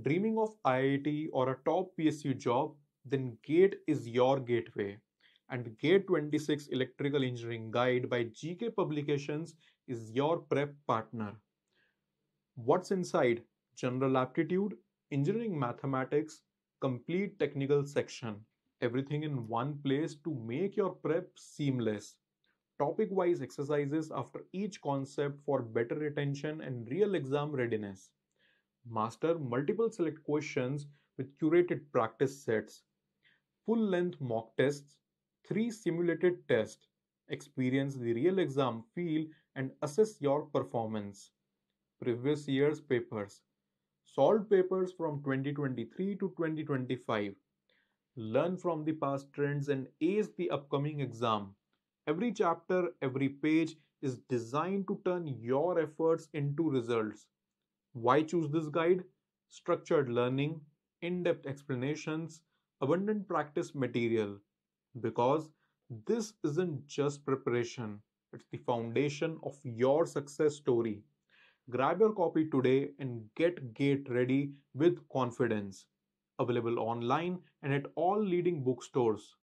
Dreaming of IIT or a top PSU job? Then GATE is your gateway. And GATE 26 Electrical Engineering Guide by GK Publications is your prep partner. What's inside? General aptitude, engineering mathematics, complete technical section. Everything in one place to make your prep seamless. Topic wise exercises after each concept for better retention and real exam readiness. Master multiple select questions with curated practice sets. Full length mock tests, 3 simulated tests. Experience the real exam feel and assess your performance. Previous year's papers. Solved papers from 2023 to 2025. Learn from the past trends and ace the upcoming exam. Every chapter, every page is designed to turn your efforts into results. Why choose this guide? Structured learning, in depth explanations, abundant practice material. Because this isn't just preparation, it's the foundation of your success story. Grab your copy today and get GATE ready with confidence. Available online and at all leading bookstores.